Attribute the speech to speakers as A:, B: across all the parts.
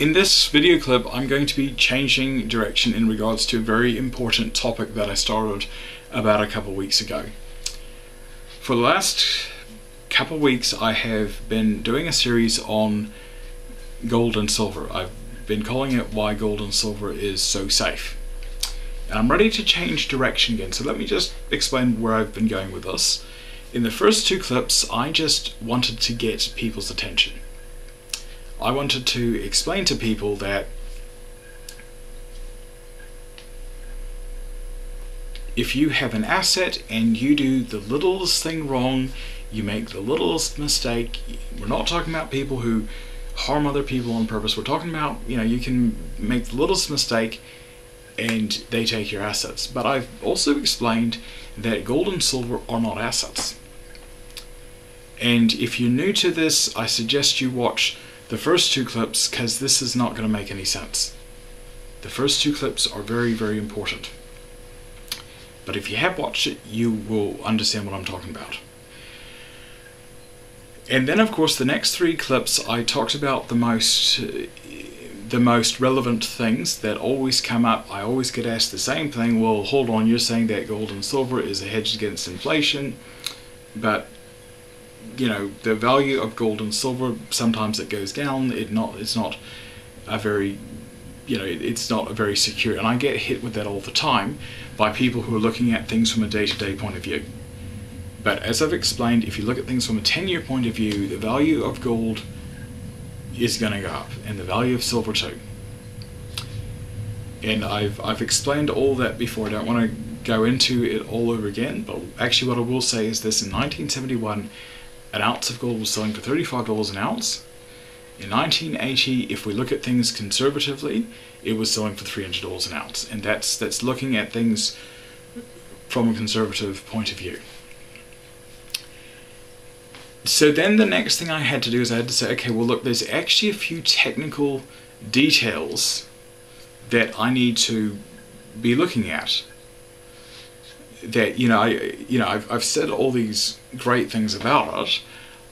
A: In this video clip, I'm going to be changing direction in regards to a very important topic that I started about a couple weeks ago. For the last couple weeks, I have been doing a series on gold and silver. I've been calling it Why Gold and Silver is So Safe. And I'm ready to change direction again, so let me just explain where I've been going with this. In the first two clips, I just wanted to get people's attention. I wanted to explain to people that if you have an asset and you do the littlest thing wrong, you make the littlest mistake, we're not talking about people who harm other people on purpose. We're talking about, you know, you can make the littlest mistake and they take your assets. But I've also explained that gold and silver are not assets. And if you're new to this, I suggest you watch the first two clips because this is not going to make any sense. The first two clips are very, very important. But if you have watched it, you will understand what I'm talking about. And then, of course, the next three clips, I talked about the most, the most relevant things that always come up. I always get asked the same thing. Well, hold on, you're saying that gold and silver is a hedge against inflation, but you know the value of gold and silver sometimes it goes down. It not it's not a very you know it's not a very secure and i get hit with that all the time by people who are looking at things from a day-to-day point of view. But as i've explained if you look at things from a 10-year point of view the value of gold is going to go up and the value of silver too. And I've, I've explained all that before. I don't want to go into it all over again but actually what I will say is this. In 1971 an ounce of gold was selling for $35 an ounce. In 1980, if we look at things conservatively, it was selling for $300 an ounce. And that's, that's looking at things from a conservative point of view. So then the next thing I had to do is I had to say, okay, well look, there's actually a few technical details that I need to be looking at that you know, I, you know, I've, I've said all these great things about it.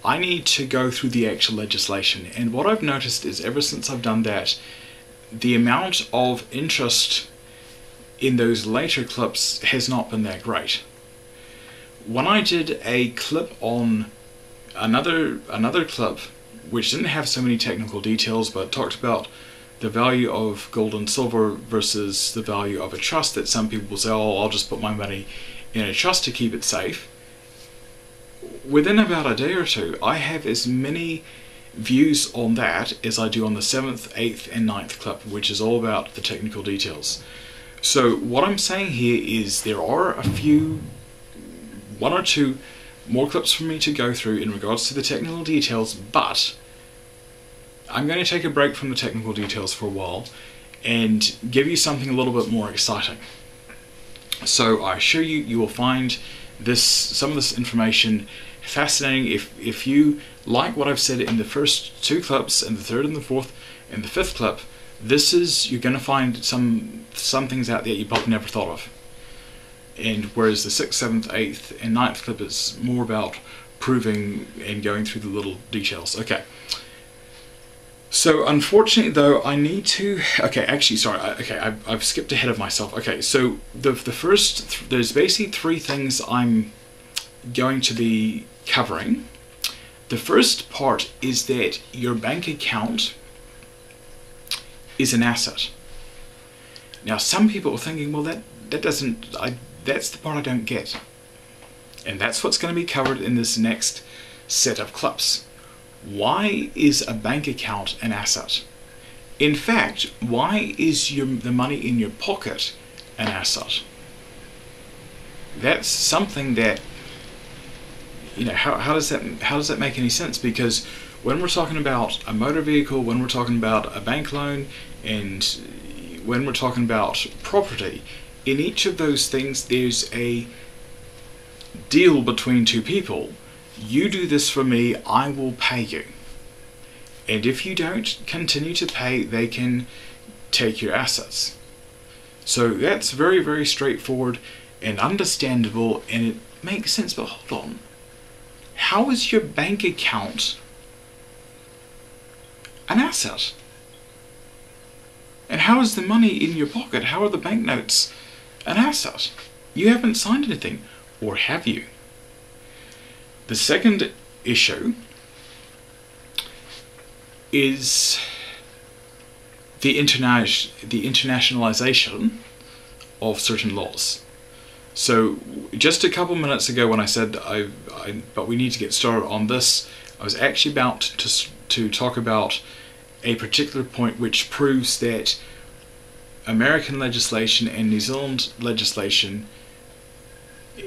A: I need to go through the actual legislation, and what I've noticed is ever since I've done that, the amount of interest in those later clips has not been that great. When I did a clip on another another clip, which didn't have so many technical details, but talked about the value of gold and silver versus the value of a trust that some people say, oh, I'll just put my money in a trust to keep it safe. Within about a day or two, I have as many views on that as I do on the 7th, 8th and 9th clip, which is all about the technical details. So what I'm saying here is there are a few, one or two more clips for me to go through in regards to the technical details, but I'm going to take a break from the technical details for a while and give you something a little bit more exciting. So I assure you, you will find this some of this information fascinating. If if you like what I've said in the first two clips and the third and the fourth and the fifth clip, this is you're going to find some some things out there you probably never thought of. And whereas the sixth, seventh, eighth, and ninth clip is more about proving and going through the little details. Okay. So unfortunately though, I need to, okay, actually, sorry, okay, I've, I've skipped ahead of myself. Okay, so the, the first, th there's basically three things I'm going to be covering. The first part is that your bank account is an asset. Now some people are thinking, well that, that doesn't, I, that's the part I don't get. And that's what's going to be covered in this next set of clips. Why is a bank account an asset? In fact, why is your, the money in your pocket an asset? That's something that you know how, how does that how does that make any sense? Because when we're talking about a motor vehicle, when we're talking about a bank loan, and when we're talking about property, in each of those things there's a deal between two people you do this for me, I will pay you. And if you don't continue to pay, they can take your assets. So that's very, very straightforward and understandable, and it makes sense. But hold on. How is your bank account an asset? And how is the money in your pocket? How are the banknotes an asset? You haven't signed anything, or have you? The second issue is the, interna- the internationalization of certain laws. So, just a couple minutes ago, when I said I, I, but we need to get started on this, I was actually about to to talk about a particular point which proves that American legislation and New Zealand legislation,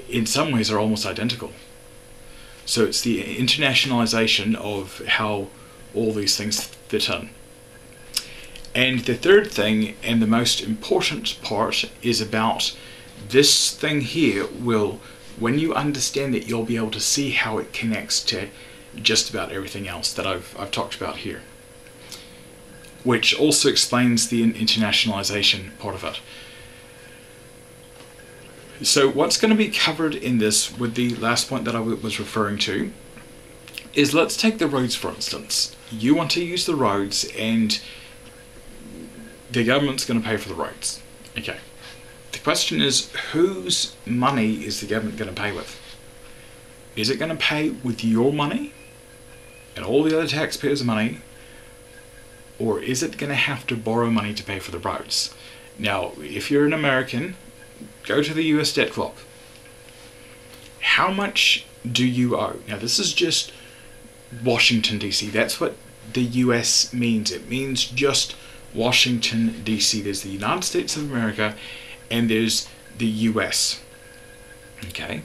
A: in some ways, are almost identical. So it's the internationalization of how all these things fit in. And the third thing, and the most important part, is about this thing here will, when you understand it, you'll be able to see how it connects to just about everything else that I've, I've talked about here. Which also explains the internationalization part of it. So what's going to be covered in this with the last point that I was referring to is let's take the roads for instance. You want to use the roads and the government's going to pay for the roads. Okay. The question is whose money is the government going to pay with? Is it going to pay with your money and all the other taxpayers' money or is it going to have to borrow money to pay for the roads? Now, if you're an American go to the US debt clock. How much do you owe? Now, this is just Washington, D.C. That's what the US means. It means just Washington, D.C. There's the United States of America and there's the US. Okay?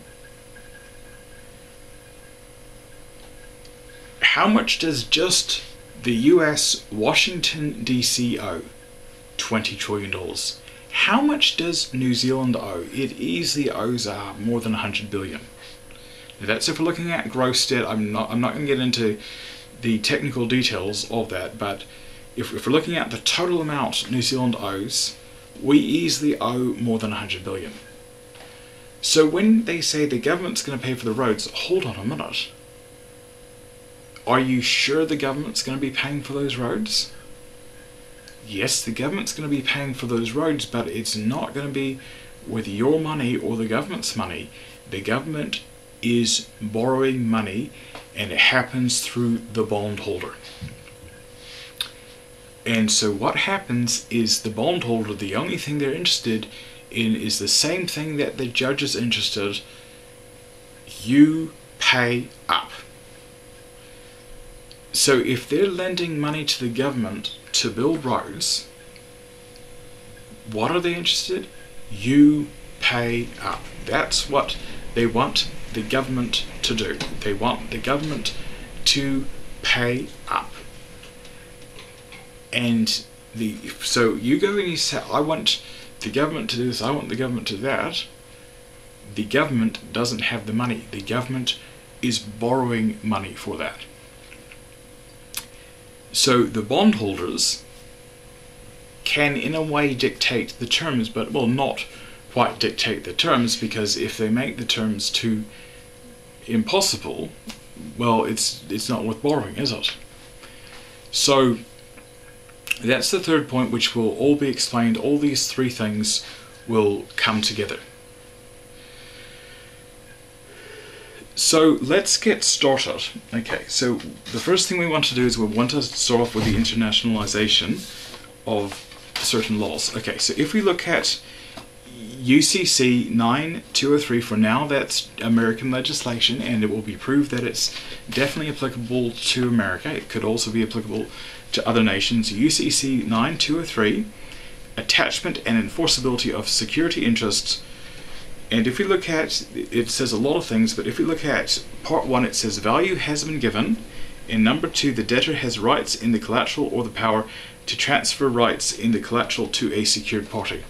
A: How much does just the US Washington, D.C. owe? $20 trillion. How much does New Zealand owe? It easily owes uh, more than 100 billion. Now that's if we're looking at gross debt. I'm not. I'm not going to get into the technical details of that, but if, if we're looking at the total amount New Zealand owes, we easily owe more than 100 billion. So when they say the government's going to pay for the roads, hold on a minute. Are you sure the government's going to be paying for those roads? Yes, the government's going to be paying for those roads, but it's not going to be with your money or the government's money. The government is borrowing money and it happens through the bondholder. And so what happens is the bondholder, the only thing they're interested in is the same thing that the judge is interested. You pay up. So if they're lending money to the government to build roads, what are they interested? You pay up. That's what they want the government to do. They want the government to pay up. And the so you go and you say, I want the government to do this, I want the government to that. The government doesn't have the money. The government is borrowing money for that. So the bondholders can, in a way, dictate the terms, but will not quite dictate the terms because if they make the terms too impossible, well, it's it's not worth borrowing, is it? So that's the third point, which will all be explained. All these three things will come together. So let's get started. Okay, so the first thing we want to do is we want to start off with the internationalization of certain laws. Okay, so if we look at UCC 9203 for now, that's American legislation, and it will be proved that it's definitely applicable to America. It could also be applicable to other nations. UCC 9203, attachment and enforceability of security interests and if we look at, it says a lot of things, but if we look at part one, it says value has been given. In number two, the debtor has rights in the collateral or the power to transfer rights in the collateral to a secured party.